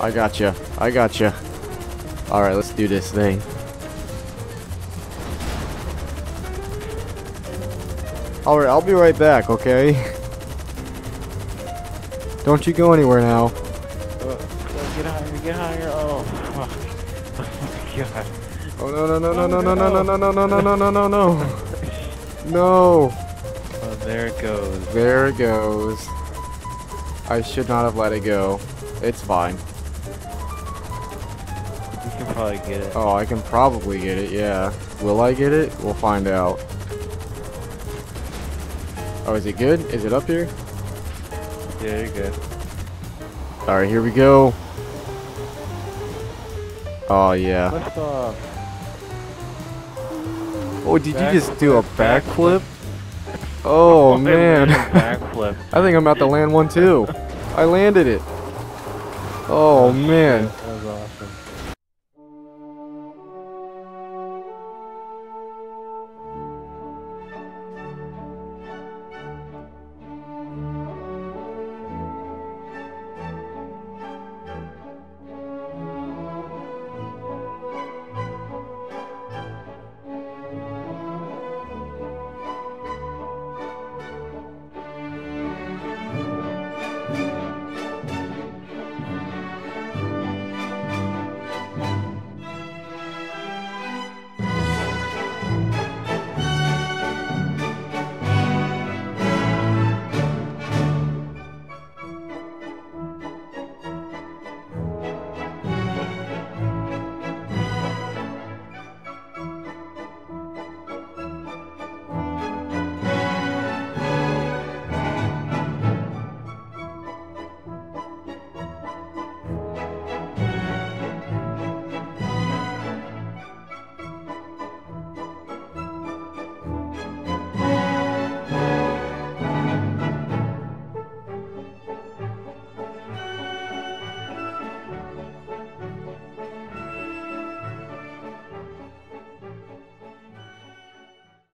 I got you. I got you. All right, let's do this thing. All right, I'll be right back. Okay. Don't you go anywhere now. Uh, get higher, get higher. Oh, fuck. Oh my god. Oh no no no no no no no no no no no no no no no. No. Oh, there it goes. There it goes. I should not have let it go. It's fine. Can probably get it. Oh, I can probably get it, yeah. Will I get it? We'll find out. Oh, is it good? Is it up here? Yeah, you're good. Alright, here we go. Oh, yeah. Oh, did you just do a back- backflip? Oh, man. Backflip. I think I'm about to land one too. I landed it. Oh, oh man.